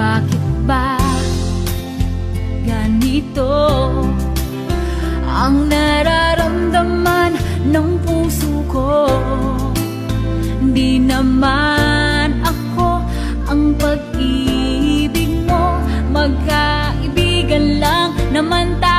Bakit ba ganito ang nararamdaman ng puso ko? Di naman ako ang pag-ibig mo Magkaibigan lang naman tayo